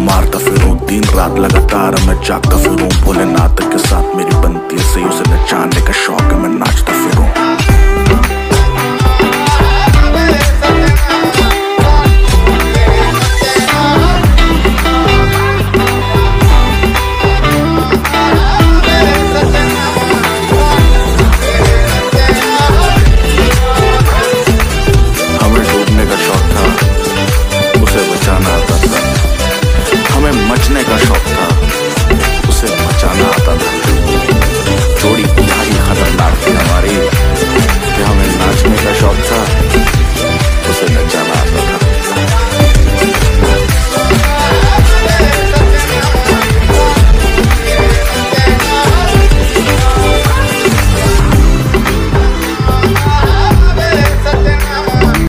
मारता फिरूं। दिन रात लगातार मैं जागता फिरूं। भोलेनाथ के साथ मेरी बनती है। सही उसे नचाने का शौक है। मैं नाचता फिरूं। 那个手。